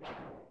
you